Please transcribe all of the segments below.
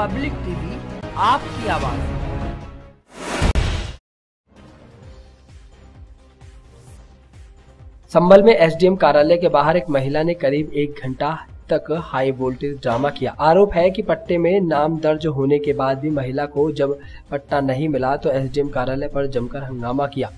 Public TV, आपकी आवाज़। संभल में एसडीएम कार्यालय के बाहर एक महिला ने करीब एक घंटा तक हाई वोल्टेज ड्रामा किया। आरोप है कि पट्टे में नाम दर्ज होने के बाद भी महिला को जब पट्टा नहीं मिला तो एसडीएम कार्यालय पर जमकर हंगामा किया।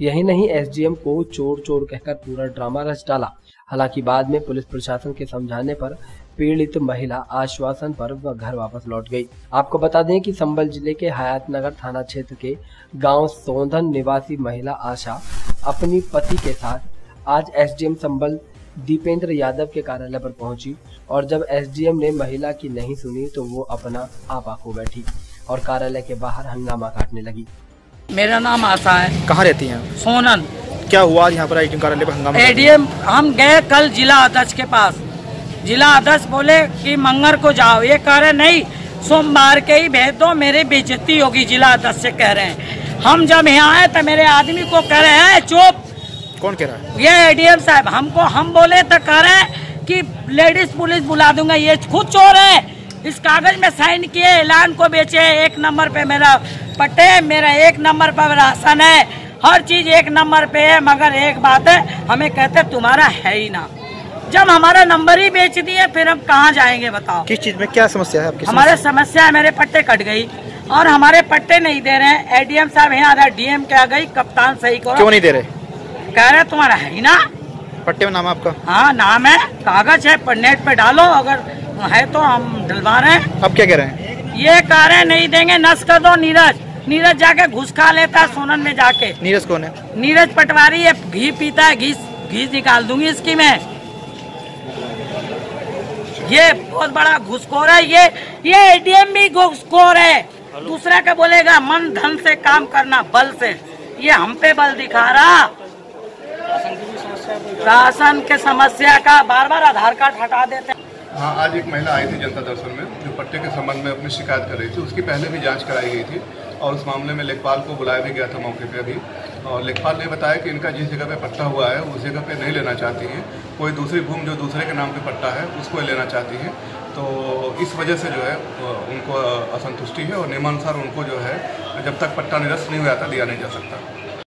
यही नहीं, एसडीएम को चोर चोर कहकर पूरा ड्रामा रच डाला। हालाँकि बाद में पुलिस प्रशासन के समझाने पर पीड़ित महिला आश्वासन पर घर वापस लौट गई। आपको बता दें कि संबल ज़िले के हयात नगर थाना क्षेत्र के गाँव सोंधन निवासी महिला आशा अपनी पति के साथ आज एसडीएम संबल दीपेंद्र यादव के कार्यालय पर पहुँची और जब एसडीएम ने महिला की नहीं सुनी तो वो अपना आपा खो बैठी और कार्यालय के बाहर हंगामा काटने लगी। मेरा नाम आशा है। कहाँ रहती हैं सोनन क्या हुआ यहाँ पर आईटीएम कार्यालय पर हंगामा? एडीएम हम गए कल जिला अध्यक्ष के पास। जिला अध्यक्ष बोले कि मंगर को जाओ। ये कह रहे नहीं सोमवार के ही भेज दो मेरी बेजती होगी जिला अध्यक्ष से कह रहे हैं। हम जब यहाँ आए तो मेरे आदमी को कह रहे हैं चुप। कौन कह रहा है? ये एडीएम साहब हमको हम बोले तो कह रहे हैं कि लेडीज़ पुलिस बुला दूँगा ये खुद चोर है। इस कागज़ में साइन किए ऐलान को बेचे एक नंबर पे मेरा पट्टे मेरा एक नंबर पर राशन है। हर चीज़ एक नंबर पे है मगर एक बात है हमें कहते तुम्हारा है ही ना। जब हमारा नंबर ही बेच दिए फिर हम कहाँ जाएँगे बताओ? किस चीज़ में क्या समस्या है आपकी हमारे समस्या है मेरे पट्टे कट गई। और हमारे पट्टे नहीं दे रहे हैं। एडीएम साहब यहाँ आ डीएम के आ गई? कप्तान सही क्यों नहीं दे रहे? कह रहे तुम्हारा है ही ना। पट्टे में नाम है आपका? हाँ नाम है कागज़ है पर नेट पे डालो। अगर है तो हम डलवा रहे हैं। अब क्या कह रहे हैं? ये कह रहे नहीं देंगे नस कर दो नीरज। नीरज जाके घुस खा लेता है सोनन में जाके। नीरज कौन है? नीरज पटवारी है घी पीता है घी घी निकाल दूँगी इसकी मैं। ये बहुत बड़ा घुसखोर है ये ये एटीएम भी घुसखोर है। दूसरा का बोलेगा? मन धन से काम करना बल से। ये हम पे बल दिखा रहा। राशन के समस्या का बार बार आधार कार्ड हटा देते हैं। हाँ आज एक महिला आई थी जनता दर्शन में जो पट्टे के संबंध में अपनी शिकायत कर रही थी। उसकी पहले भी जाँच कराई गई थी। और उस मामले में लेखपाल को बुलाया भी गया था मौके पर अभी। और लेखपाल ने बताया कि इनका जिस जगह पे पट्टा हुआ है, उस जगह पे नहीं लेना चाहती हैं। कोई दूसरी भूमि जो दूसरे के नाम पे पट्टा है, उसको लेना चाहती हैं। तो इस वजह से जो है, उनको असंतुष्टि है और नियमानुसार उनको जो है, जब तक पट्टा निरस्त नहीं हुआ था दिया नहीं जा सकता।